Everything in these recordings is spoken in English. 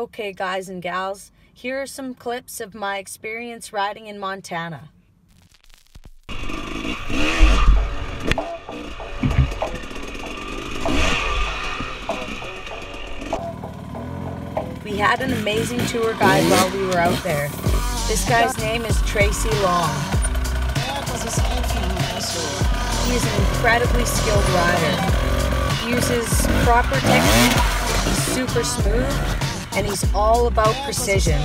Okay, guys and gals, here are some clips of my experience riding in Montana. We had an amazing tour guide while we were out there. This guy's name is Tracy Long. He is an incredibly skilled rider. He uses proper technique, he's super smooth, and he's all about precision.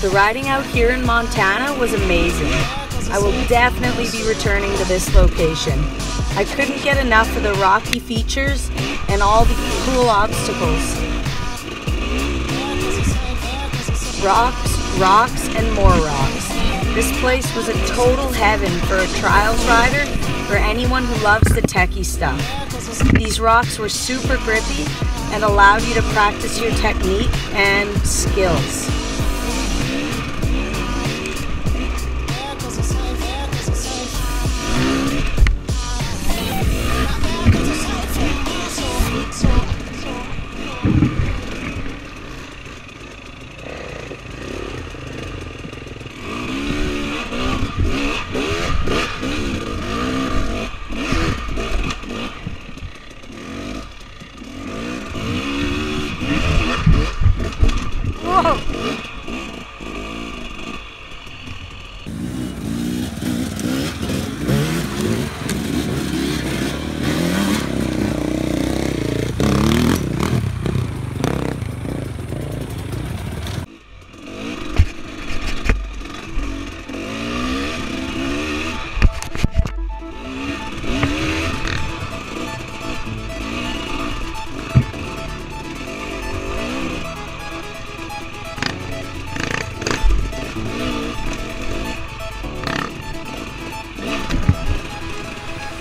The riding out here in Montana was amazing. I will definitely be returning to this location. I couldn't get enough of the rocky features and all the cool obstacles. Rocks, rocks, and more rocks. This place was a total heaven for a trials rider for anyone who loves the techie stuff. These rocks were super grippy and allowed you to practice your technique and skills.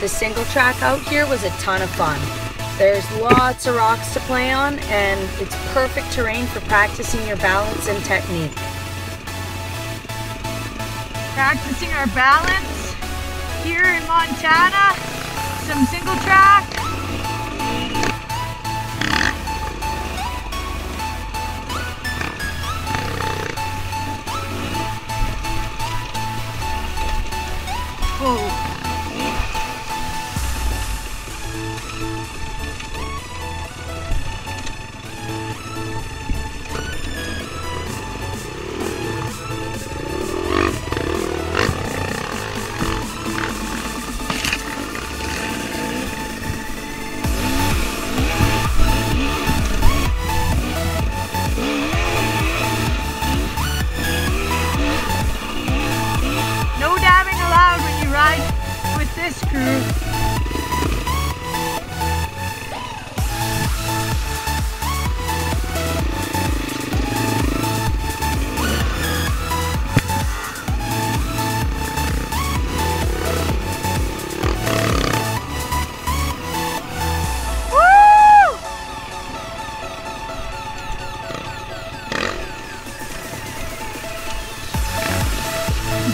The single track out here was a ton of fun. There's lots of rocks to play on and it's perfect terrain for practicing your balance and technique. Practicing our balance here in Montana. Some single track. Woo!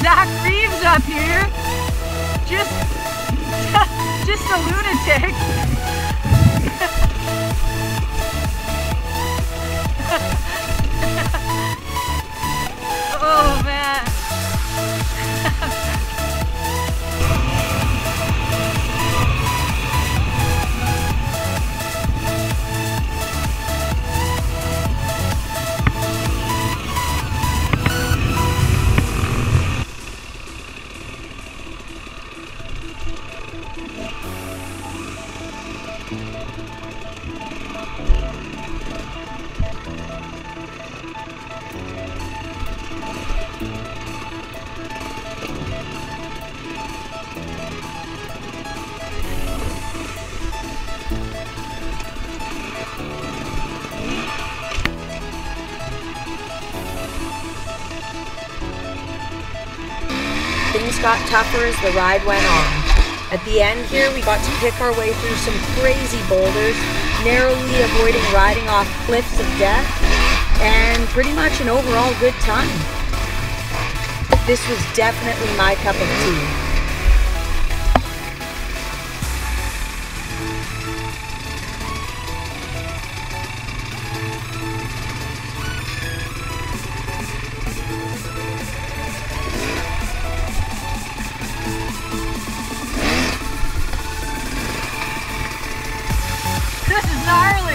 Zach Reeves up here. Just, just a lunatic. got tougher as the ride went on. At the end here, we got to pick our way through some crazy boulders, narrowly avoiding riding off cliffs of death, and pretty much an overall good time. This was definitely my cup of tea. This